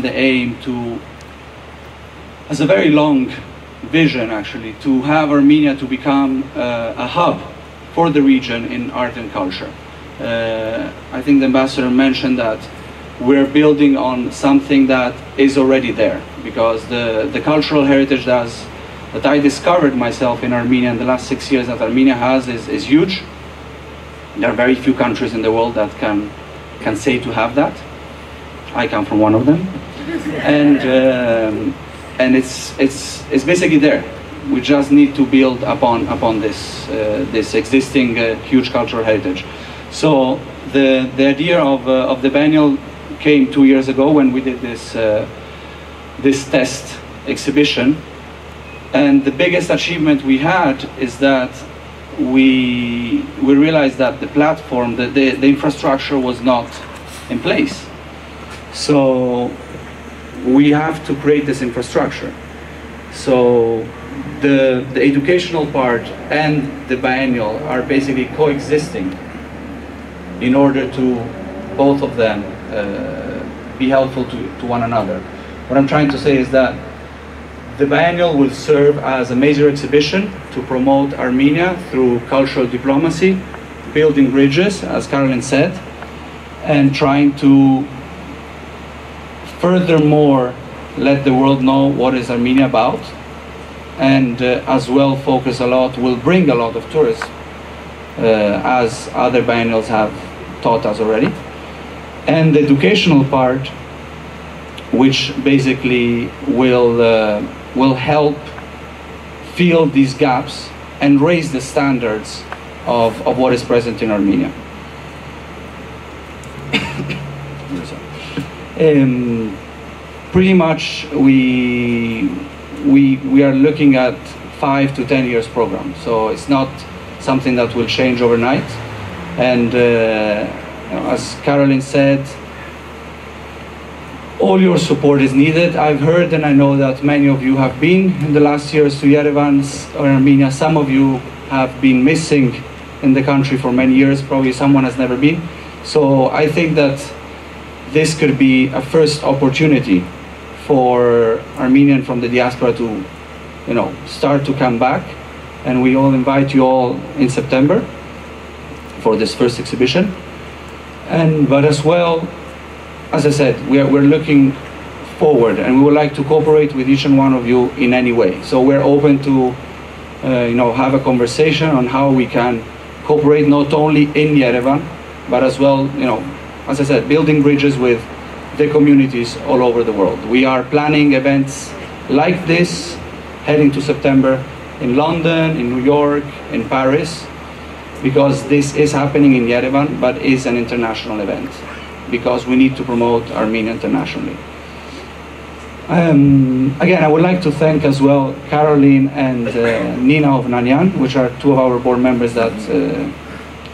and the aim to, as a very long vision actually, to have Armenia to become uh, a hub for the region in art and culture. Uh, I think the ambassador mentioned that we're building on something that is already there because the, the cultural heritage that's, that I discovered myself in Armenia in the last six years that Armenia has is, is huge. There are very few countries in the world that can, can say to have that. I come from one of them. And um, and it's, it's, it's basically there. We just need to build upon, upon this, uh, this existing uh, huge cultural heritage. So the, the idea of, uh, of the biennial came two years ago when we did this, uh, this test exhibition. And the biggest achievement we had is that we, we realized that the platform, the, the, the infrastructure was not in place. So we have to create this infrastructure. So the, the educational part and the biennial are basically coexisting in order to both of them uh, be helpful to, to one another. What I'm trying to say is that the biennial will serve as a major exhibition to promote Armenia through cultural diplomacy, building bridges, as Carolyn said, and trying to furthermore let the world know what is Armenia about and uh, as well focus a lot, will bring a lot of tourists uh, as other biennials have taught us already. And the educational part, which basically will, uh, will help fill these gaps and raise the standards of, of what is present in Armenia. Um, pretty much we, we, we are looking at five to 10 years program. So it's not something that will change overnight. And uh, as Carolyn said, all your support is needed. I've heard and I know that many of you have been in the last years to Yerevan or Armenia. Some of you have been missing in the country for many years. Probably someone has never been. So I think that this could be a first opportunity for Armenian from the diaspora to, you know, start to come back. And we all invite you all in September for this first exhibition. And but as well, as I said, we are, we're looking forward and we would like to cooperate with each and one of you in any way. So we're open to, uh, you know, have a conversation on how we can cooperate not only in Yerevan, but as well, you know, as I said, building bridges with the communities all over the world. We are planning events like this heading to September in London, in New York, in Paris, because this is happening in Yerevan, but is an international event, because we need to promote Armenia internationally. Um, again, I would like to thank as well Caroline and uh, Nina of Nanyan, which are two of our board members that, uh,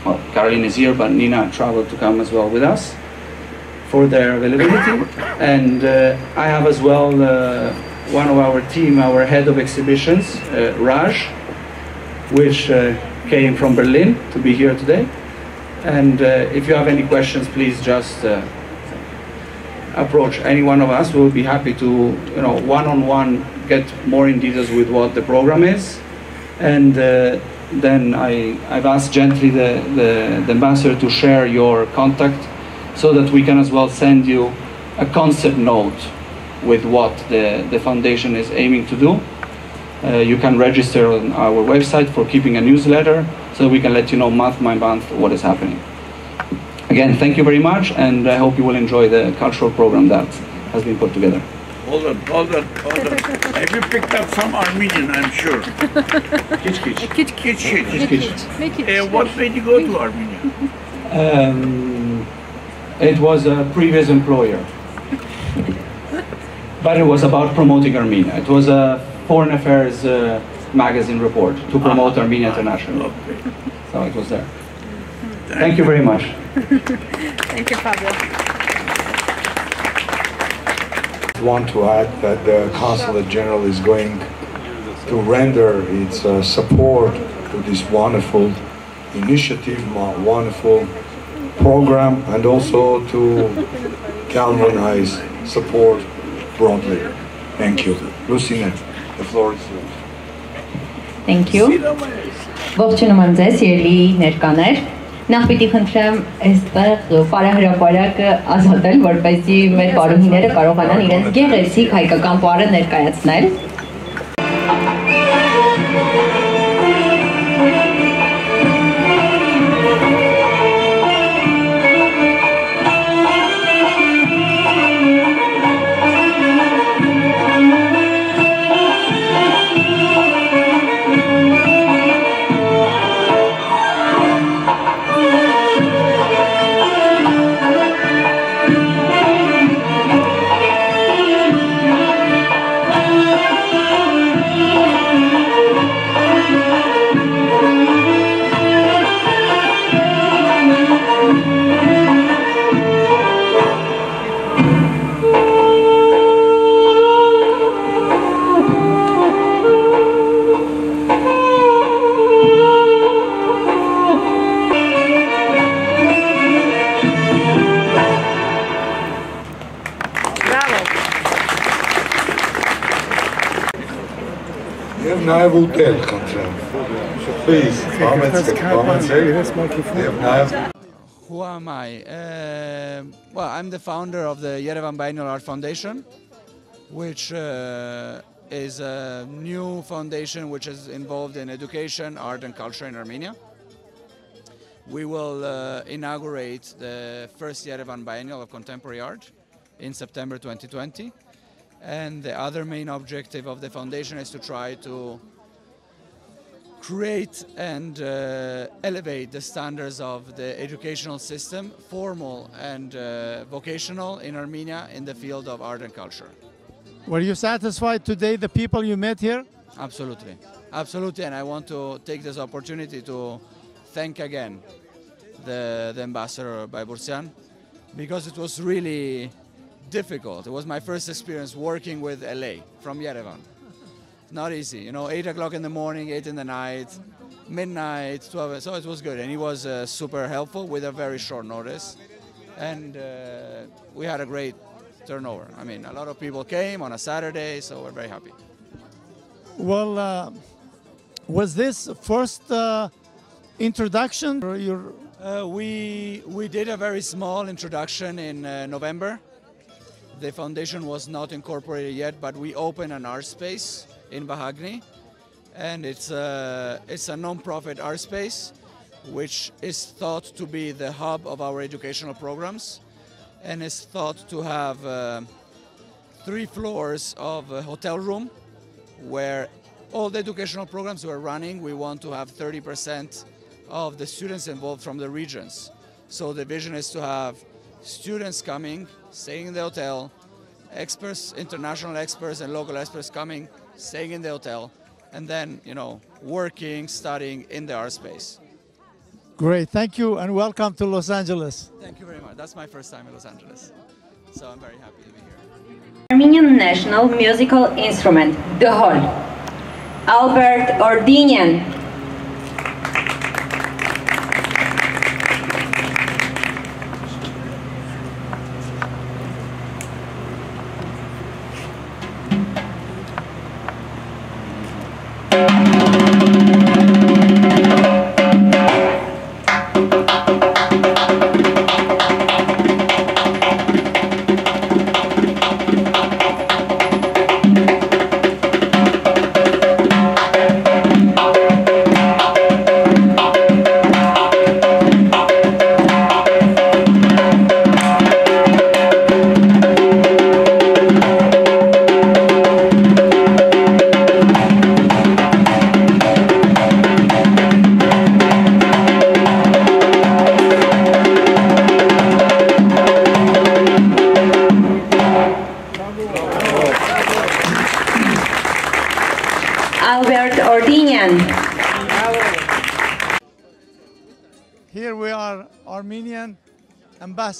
well, Caroline is here, but Nina traveled to come as well with us for their availability. And uh, I have as well uh, one of our team, our head of exhibitions, uh, Raj, which uh, came from Berlin to be here today. And uh, if you have any questions, please just uh, approach any one of us. We'll be happy to, you know, one-on-one get more in details with what the program is. And then I, I've asked gently the, the, the ambassador to share your contact so that we can as well send you a concept note with what the, the foundation is aiming to do. Uh, you can register on our website for keeping a newsletter so we can let you know month by month what is happening. Again, thank you very much and I hope you will enjoy the cultural program that has been put together. Hold on, hold on, hold on. Have you picked up some Armenian, I'm sure? Kitch kitch. Kitch Kitch, kitch. kitch. kitch. Make it. Uh, what made you go to Armenia? Um, it was a previous employer. But it was about promoting Armenia. It was a foreign affairs uh, magazine report to promote Armenia internationally. Okay. So it was there. Thank you very much. Thank you, Fabio. want to add that the Consulate General is going to render its uh, support to this wonderful initiative, mo- wonderful program, and also to galvanize support broadly. Thank you. Lucina, the floor is yours. Thank you. Ողջունում եմ ձեզ, երելի ներկաներ։ Նախ պիտի խնդրեմ այստեղ պարահրապարակը ազատել, որպեսզի մեր բարուհիները կարողանան իրենց գեղեցիկ հայկական պարը ներկայացնել։ hotel. Please, comments, comments. Who am I? Uh, well, I'm the founder of the Yerevan Biennial Art Foundation, which uh, is a new foundation which is involved in education, art, and culture in Armenia. We will uh, inaugurate the first Yerevan Biennial of Contemporary Art in September 2020. And the other main objective of the foundation is to try to create and uh, elevate the standards of the educational system, formal and uh, vocational, in Armenia in the field of art and culture. Were you satisfied today, the people you met here? Absolutely. Absolutely. And I want to take this opportunity to thank again the, the ambassador Baibourtian because it was really difficult. It was my first experience working with LA from Yerevan. Not easy, you know, 8 o'clock in the morning, 8 in the night, midnight, 12. So it was good. And he was uh, super helpful with a very short notice. And uh, we had a great turnover. I mean, a lot of people came on a Saturday, so we're very happy. Well, uh, was this first uh, introduction? Or your Uh, we we did a very small introduction in uh, November. The foundation was not incorporated yet, but we opened an art space in Bahagni, and it's a it's a non-profit art space, which is thought to be the hub of our educational programs, and is thought to have uh, three floors of a hotel room, where all the educational programs we're running, we want to have 30 percent of the students involved from the regions. So the vision is to have students coming, staying in the hotel, experts, international experts and local experts coming, staying in the hotel, and then, you know, working, studying in the art space. great, thank you, and welcome to Los Angeles. Thank you very much. That's my first time in Los Angeles. So I'm very happy to be here. Armenian national musical instrument, the hol. Albert Ordinian.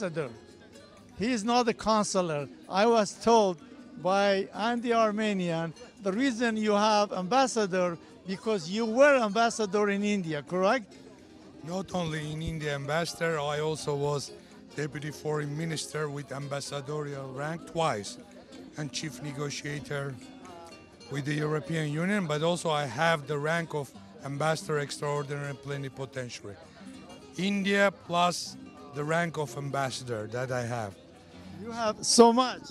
Ambassador. He is not a consular. I was told by Andy Armenian the reason you have ambassador because you were ambassador in India, correct? not only in India ambassador, I also was deputy foreign minister with ambassadorial rank twice, and chief negotiator with the European Union, but also I have the rank of ambassador extraordinary plenipotentiary. India plus the rank of ambassador that I have. You have so much.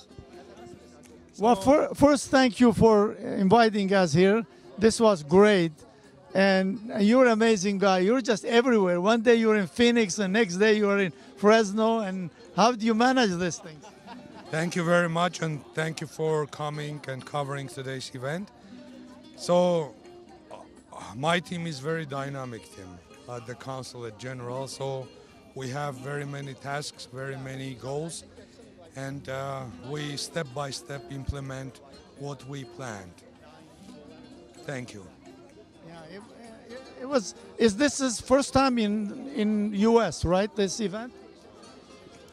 Well, fir- first, thank you for inviting us here. This was great. And you're an amazing guy. You're just everywhere. One day you're in Phoenix, and next day you're in Fresno. And how do you manage this thing? Thank you very much, and thank you for coming and covering today's event. So, uh, my team is very dynamic team at the Consulate General. So, we have very many tasks, very many goals, and uh, we step by step implement what we planned. Thank you. Yeah, it, it, it was. Is this his first time in in U.S. right? This event.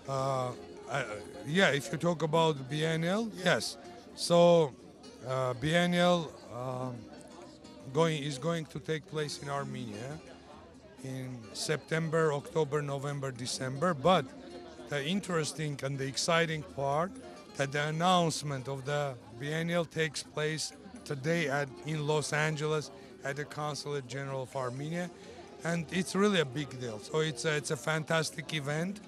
Uh, uh, yeah, if you talk about biennial, yes. So uh, biennial um, going is going to take place in Armenia in September, October, November, December. But the interesting and the exciting part that the announcement of the biennial takes place today at in Los Angeles at the Consulate General of Armenia, and it's really a big deal. So it's a, it's a fantastic event.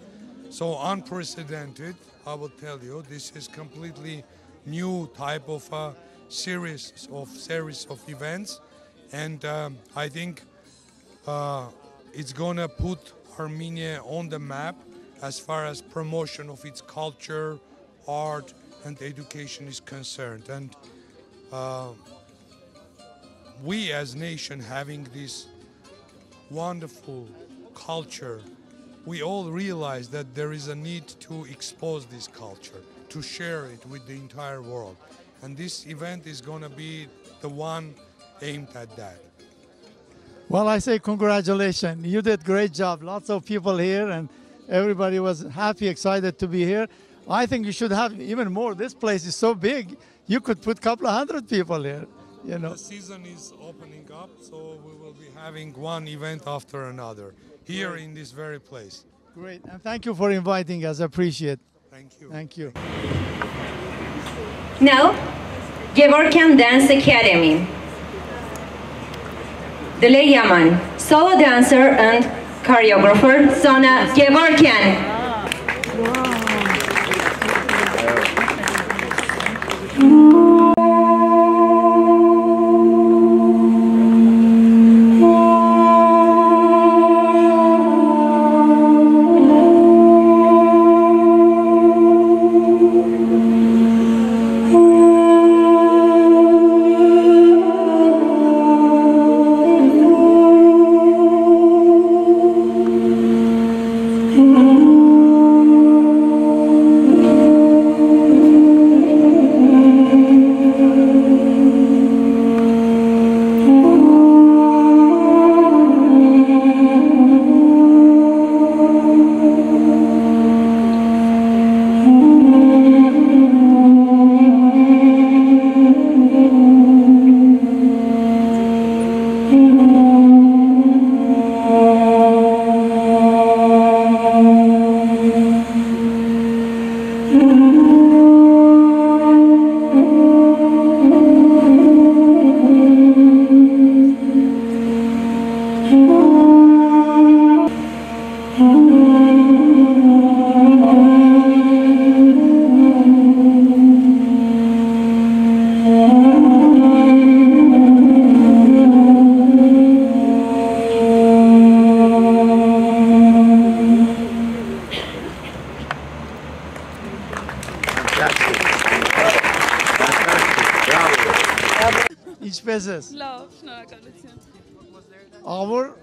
So unprecedented, I will tell you. This is completely new type of uh, series of series of events, and um, I think uh, it's gonna put Armenia on the map as far as promotion of its culture, art, and education is concerned. And uh, we as nation having this wonderful culture we all realize that there is a need to expose this culture, to share it with the entire world. And this event is going to be the one aimed at that. Well, I say congratulations. You did great job. Lots of people here, and everybody was happy, excited to be here. I think you should have even more. This place is so big. You could put a couple of hundred people here. You know. The season is opening up, so we will be having one event after another here in this very place. Great, and thank you for inviting us. I Appreciate. Thank you. Thank you. Now, Gevorkian Dance Academy. Delay Yaman, solo dancer and choreographer Sona Gevorkian.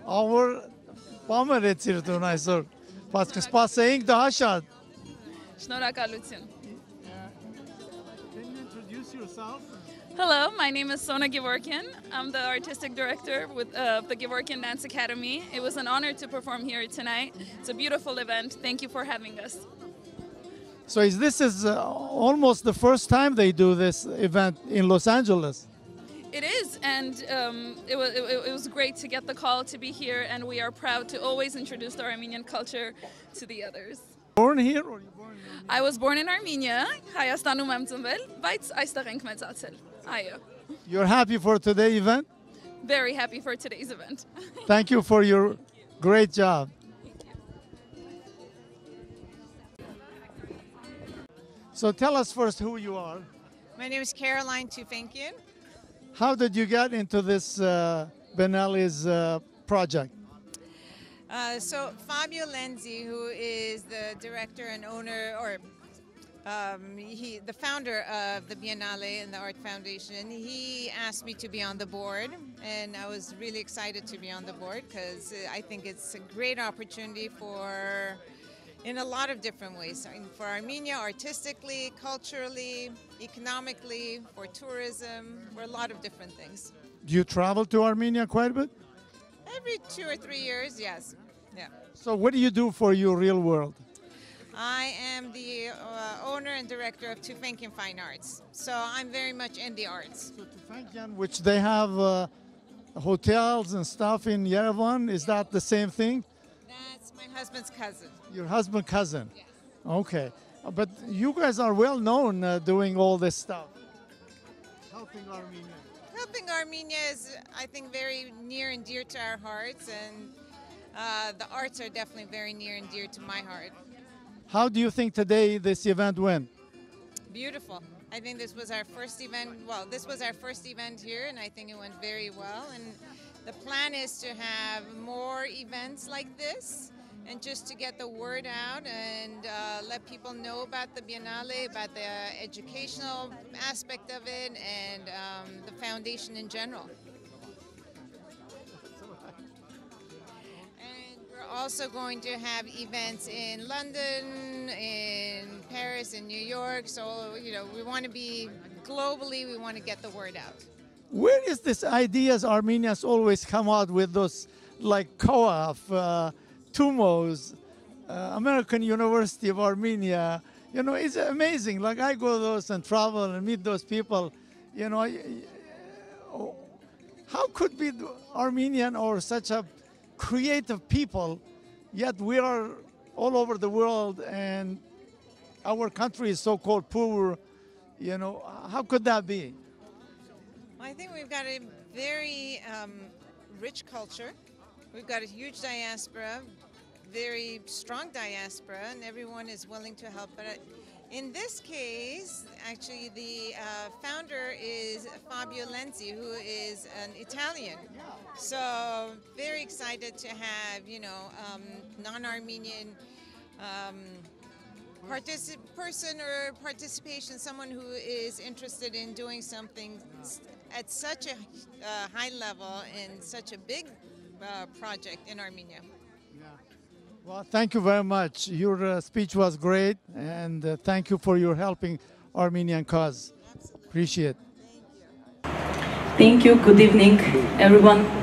Ամոր պամը ռեցիրտուն այսօր, պացքը սպասեինք դա շատ։ Շնորակալություն։ Hello, my name is Sona Gevorkian. I'm the artistic director with, uh, of the Gevorkian Dance Academy. It was an honor to perform here tonight. It's a beautiful event. Thank you for having us. So is this is uh, almost the first time they do this event in Los Angeles. It is, and um, it, was, it, it was great to get the call to be here, and we are proud to always introduce our Armenian culture to the others. Born here or you born? In I was born in Armenia. Հայաստանում եմ ծնվել, բայց այստեղ ենք You're happy for today's event? Very happy for today's event. Thank you for your great job. So tell us first who you are. My name is Caroline Tufenkian. How did you get into this uh, Biennale's uh, project? Uh, so Fabio Lenzi, who is the director and owner, or um, he, the founder of the Biennale and the Art Foundation, he asked me to be on the board, and I was really excited to be on the board because I think it's a great opportunity for, in a lot of different ways, I mean, for Armenia, artistically, culturally, economically, for tourism, for a lot of different things. Do you travel to Armenia quite a bit? Every two or three years, yes, yeah. So what do you do for your real world? I am the uh, owner and director of Tufenkian Fine Arts. So I'm very much in the arts. So Tufenkian, which they have uh, hotels and stuff in Yerevan, is that the same thing? That's my husband's cousin. Your husband cousin? Yes. Okay. Uh, But you guys are well known uh, doing all this stuff. Helping Armenia. Helping Armenia is, I think, very near and dear to our hearts, and uh, the arts are definitely very near and dear to my heart. How do you think today this event went? Beautiful. I think this was our first event. Well, this was our first event here, and I think it went very well. And the plan is to have more events like this, and just to get the word out and uh, let people know about the Biennale, about the educational aspect of it, and um, the foundation in general. And we're also going to have events in London, in Paris, in New York. So, you know, we want to be globally, we want to get the word out. Where is this ideas Armenians always come out with those like COAF, uh, TUMOS, uh, American University of Armenia? You know, it's amazing. Like I go those and travel and meet those people. You know, how could be Armenian or such a creative people, yet we are all over the world and our country is so-called poor. You know, how could that be? I think we've got a very um, rich culture. We've got a huge diaspora, very strong diaspora, and everyone is willing to help. But uh, in this case, actually, the uh, founder is Fabio Lenzi, who is an Italian. So very excited to have you know um, non-Armenian. Um, particip- person or participation, someone who is interested in doing something at such a uh, high level and such a big uh, project in Armenia. Well, thank you very much. Your uh, speech was great, and uh, thank you for your helping Armenian cause. Appreciate. Thank you. Good evening, everyone.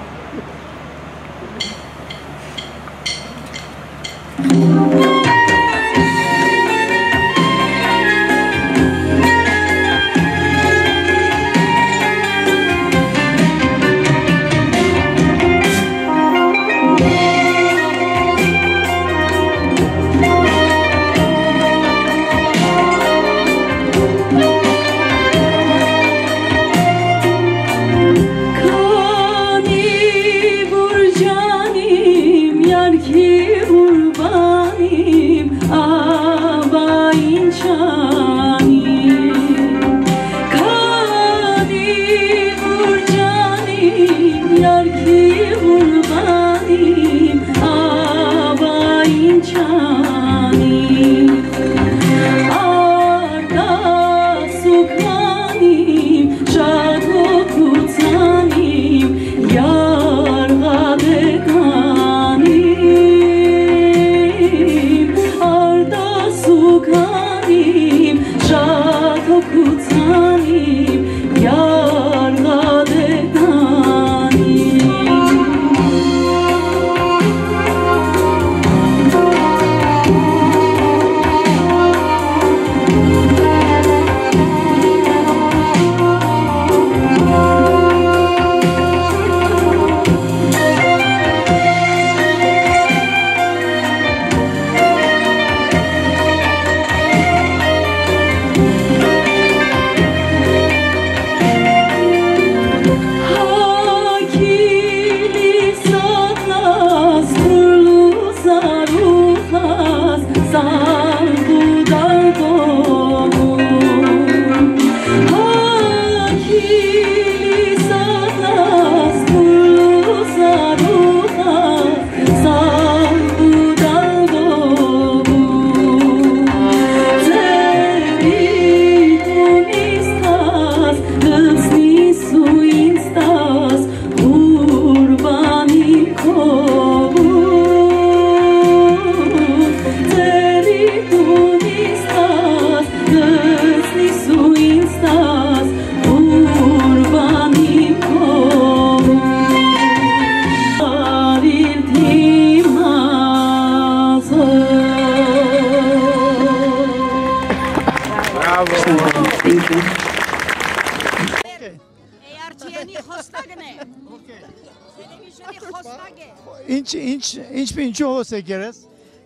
Ինչ ինչ ինչ ինչու հոս եկերես։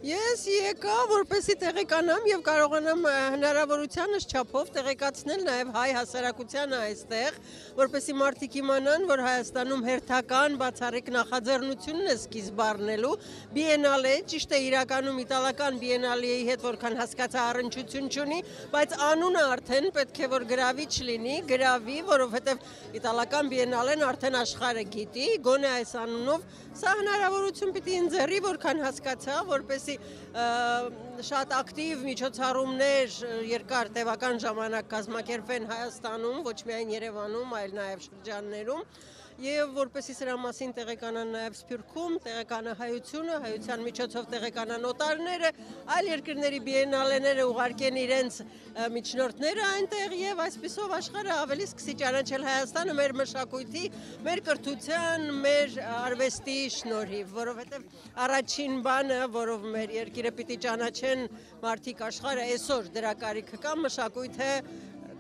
Ես եկա, որպեսի տեղեկանամ եւ կարողանամ հնարավորությանս չափով տեղեկացնել նաեւ հայ հասարակությանը այստեղ, որպեսի մարդիկ իմանան, որ Հայաստանում հերթական բացառիկ նախաձեռնությունն է սկիզբ առնելու Biennale, ճիշտ է իրականում իտալական Biennale-ի հետ որքան հասկացա առնչություն չունի, բայց անունը արդեն պետք է որ գրավիչ լինի, գրավի, որովհետեւ իտալական Biennale-ն արդեն աշխարհը գիտի, գոնե այս անունով սա հնարավորություն պիտի ինձեռի, որքան հասկացա, որպեսի ը, շատ ակտիվ միջոցառումներ երկար տևական ժամանակ կազմակերպեն Հայաստանում, ոչ միայն Երևանում, այլ նաև շրջաններում եւ որպեսի սրա մասին տեղեկանան նաև Սփյուռքում, տեղեկանա հայությունը, հայության միջոցով տեղեկանան օտարները, այլ երկրների բիենալեները ուղարկեն իրենց միջնորդները այնտեղ եւ այսպիսով աշխարհը ավելի սկսի ճանաչել Հայաստանը մեր մշակույթի, մեր կրթության, մեր արվեստի շնորհիվ, որովհետեւ առաջին բանը, որով մեր երկիրը պիտի ճանաչեն մարդիկ աշխարհը այսօր դրա կարիքը կա մշակույթը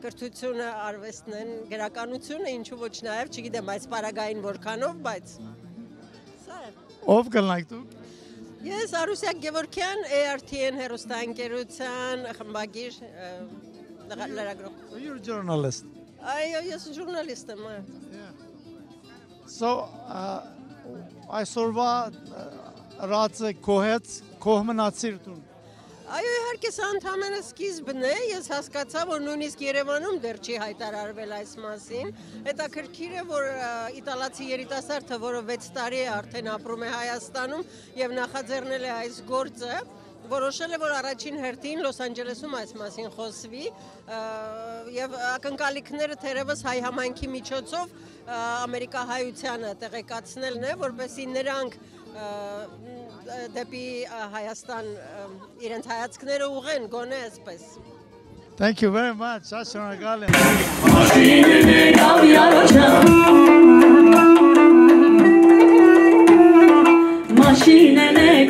կրթությունը, արվեստն են, գրականությունը, ինչու ոչ նաև, չգիտեմ, այս պարագային որքանով, բայց սա է։ Ով կլնայք դու։ Ես Արուսյակ Գևորքյան, ARTN հերոստանգերության խմբագիր լրագրող։ You're a journalist. Այո, ես ժուրնալիստ եմ։ So uh, այսօրվա uh, ռացը կոհեց կողմնացիր դու։ Այո, իհարկե սա ընդհանրապես սկիզբն է, ես հասկացա, որ նույնիսկ Երևանում դեռ չի հայտարարվել այս մասին։ Հետաքրքիր է, որ իտալացի երիտասարդը, որը 6 տարի է արդեն ապրում է Հայաստանում եւ նախաձեռնել է այս գործը, որոշել է, որ առաջին հերթին Լոս Անջելեսում այս մասին խոսվի եւ ակնկալիքները թերևս հայ համայնքի միջոցով ամերիկահայությանը տեղեկացնելն է, որպեսզի նրանք դեպի ա, Հայաստան ա, իրենց հայացքները ուղեն գոնե այսպես։ Thank you very much. Շատ շնորհակալ եմ։ Maşinene kapya Maşinene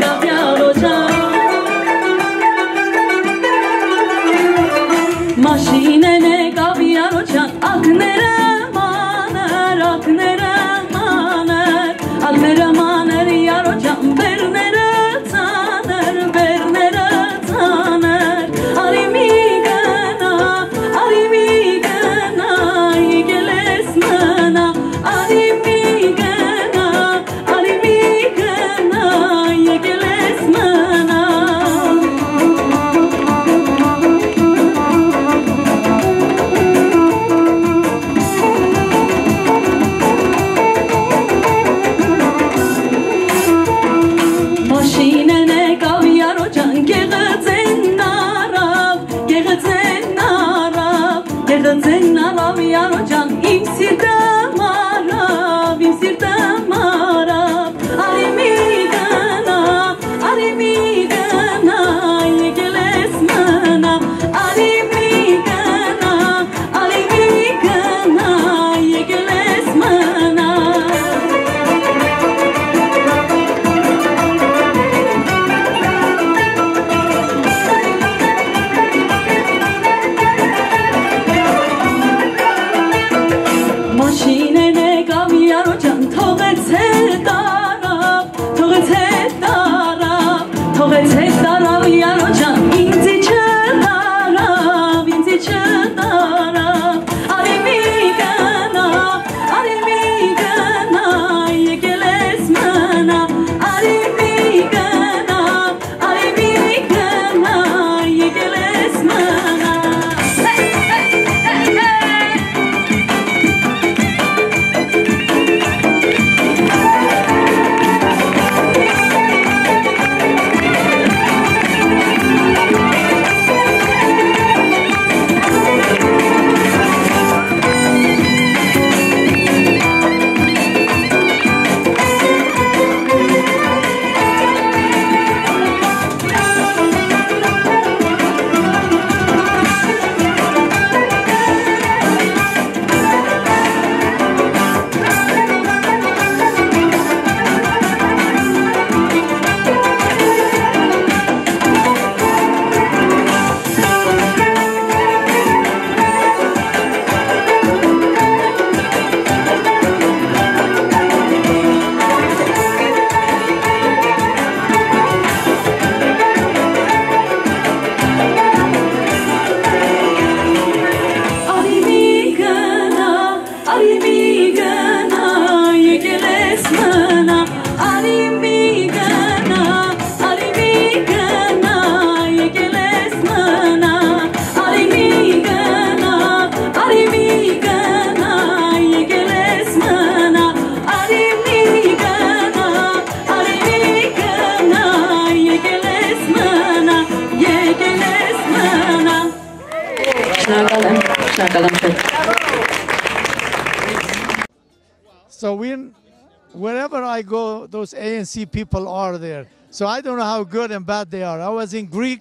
those ANC people are there. So I don't know how good and bad they are. I was in Greek.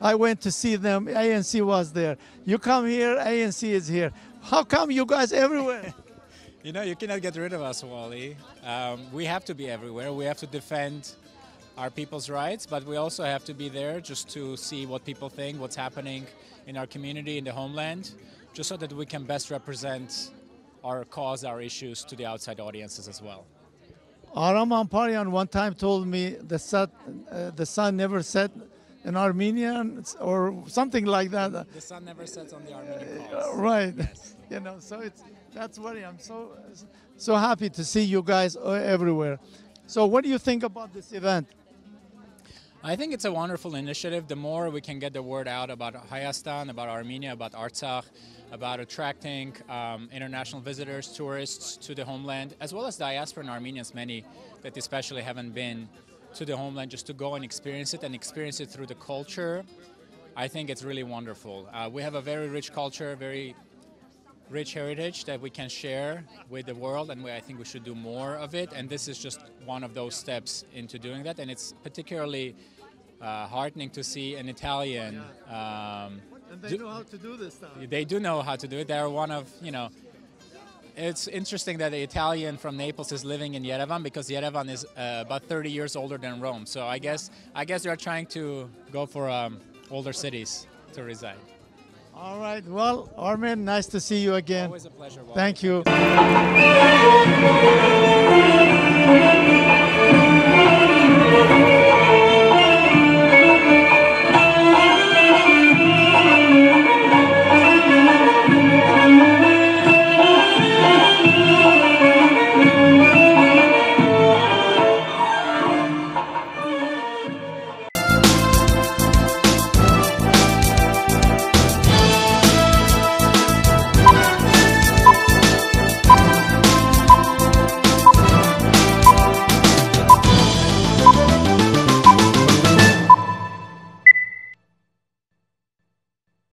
I went to see them. ANC was there. You come here, ANC is here. How come you guys everywhere? You know, you cannot get rid of us, Wally. Um, we have to be everywhere. We have to defend our people's rights, but we also have to be there just to see what people think, what's happening in our community, in the homeland, just so that we can best represent our cause, our issues to the outside audiences as well. Aram Hamparian one time told me the sun, uh, the sun never set in Armenian or something like that. The sun never sets on the Armenian Uh, cause. right. you know, so it's that's what I'm so so happy to see you guys uh, everywhere. So what do you think about this event? I think it's a wonderful initiative. The more we can get the word out about Hayastan, about Armenia, about Artsakh, about attracting um, international visitors, tourists to the homeland, as well as diaspora Armenians, many that especially haven't been to the homeland, just to go and experience it and experience it through the culture. I think it's really wonderful. Uh, we have a very rich culture, very rich heritage that we can share with the world, and we, I think we should do more of it. And this is just one of those steps into doing that. And it's particularly uh, heartening to see an Italian. Um, And they do- know how to do this they do know how to do it. They're one of, you know, it's interesting that the Italian from Naples is living in Yerevan because Yerevan is uh, about 30 years older than Rome. So I guess I guess they're trying to go for um, older cities to reside. All right. Well, Armin, nice to see you again. Always a pleasure. Thank you.